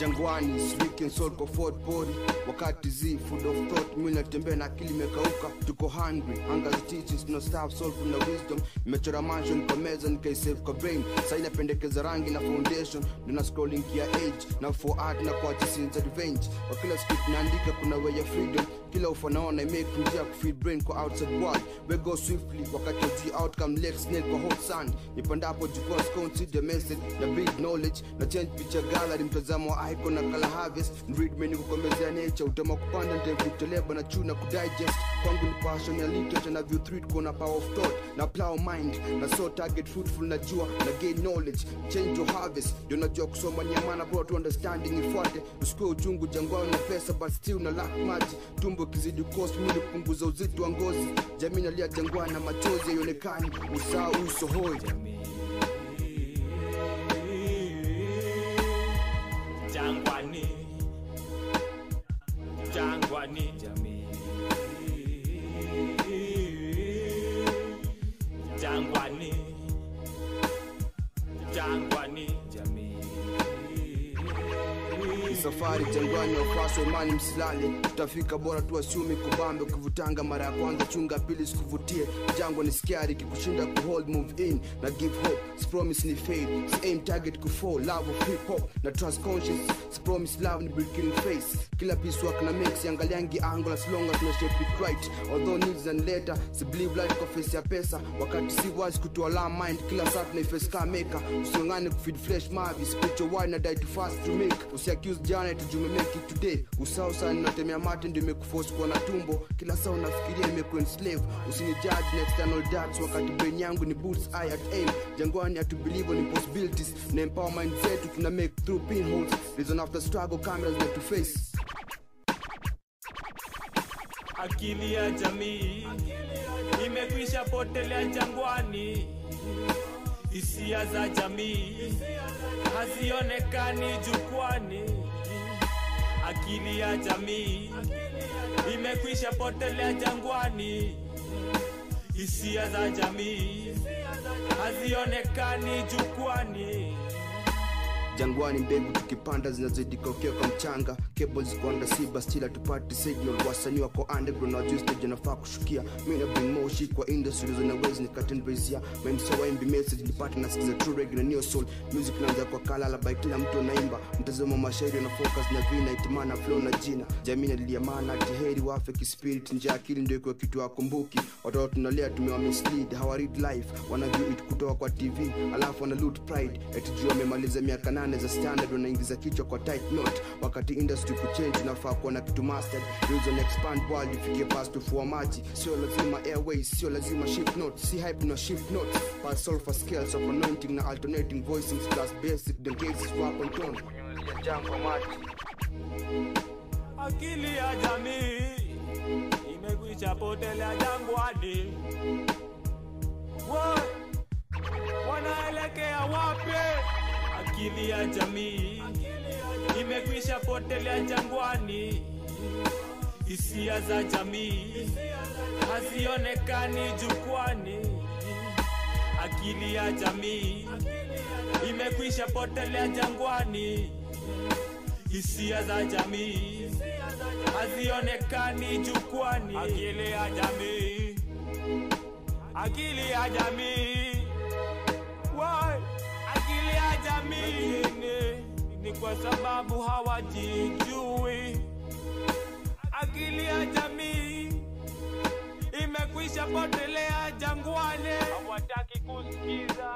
jangwani speaking soul kwa fort body wakati z food of thought mimi natembea na akili imekauka. Tuko hungry hunger the teachings tuna staff soul na wisdom. Nimechora mansion kwa meza nikaisave kwa brain. Sasa inapendekeza rangi na foundation. Ndio na scrolling kia age na for art na kwa za revenge kwa kila script naandika kuna way ya freedom kila ufanaona make njia kufeed brain kwa outside world. We go swiftly wakati the outcome left snail kwa hot sun nipandapo jukwaa consider message na big knowledge. Na change picture gallery mtazamo wa icon na color harvest. Read menu kukomezea nature utama kupanda nitavitoleba na chuna kudigest. Kwangu ni passion ya literature na view thread kuna power of thought. Na plow mind na so target fruitful na jua na gain knowledge. Change your harvest ndio najua kusoma ni amana bro to understanding ifuate. Usikue uchungu jangwani na pesa but still na lack maji tumbo kizidi kosi mwili kupunguza uzito wa ngozi. Jamii nalia jangwa na machozi yaionekani usaa uso hoi safari jangwani wafaswa imani msilali, utafika bora tu asiumi kubambe ukivutanga mara ya kwanza chunga pili sikuvutie. Jangwa ni scary kikushinda kuhold move in na give hope. Promise ni fade aim target kufall love of hip hop na trust promise love ni breaking face. Kila piece work na mix angaliangi angle as long as tuna shape it right. Although needs and later si believe life kwa face ya pesa. Wakati si wazi kutoa la mind kila saa tunaiface kaa maker usiongane kufeed flesh mavi spiritual wine na die fast to make. Usiaccuse jana tujume make it today. Usao sana natemea mate ndio imekuforce kuwa na tumbo. Kila saa unafikiria imekuwa slave usini judge na external darts wakati brain yangu ni boots eye at aim. Jangwani hatu believe in possibilities na empower mind zetu tuna make through pinholes. Reason after struggle cameras na to face. Akili ya jamii imekwisha potelea jangwani. Hisia za jamii hazionekani jukwani akili ya jamii imekwisha potelea jangwani. Hisia za jamii hazionekani jukwani jangwani mbegu tukipanda zinazidi kokea kwa mchanga. Cable ziko but still hatupati signal. Wasanii wako underground wajui stage nafaa kushukia. Mi na moshi kwa industry zona wezi nikatenbezia memsa waimbi message nipate nasikiza true reggae na neo soul. Music naanza kwa kalala by kila mtu anaimba. Mtazamo mashairi na focus na vina itimana flow na jina. Jamii nalilia maana wafe kispirit. Nje akili ndio ikiwa kitu wakumbuki watoto tunalea tumewa mislead. Hawa read life wana it kutoka kwa tv alafu wana loot pride. Eti juu wamemaliza miaka nane za standard wanaingiza kichwa kwa tight knot. Wakati industry kuchange unafaa kuwa na kitu mastered. Reason expand world ifikie past ufua maji. Sio lazima airways sio lazima shift note si hype na shift note but sulfur scales of anointing na alternating voicings plus basic the gates swap and tone. Maji. Akili ya jamii imekwisha potelea jangwani akili ya jamii imekwisha potelea jangwani. Hisia za jamii hazionekani jukwani. Akili ya jamii imekwisha potelea jangwani. Hisia za jamii hazionekani jukwani. Akili ya jamii akili ya jamii kwa sababu hawajijui. Akili ya jamii imekwisha potelea jangwani. Hawataki kusikiza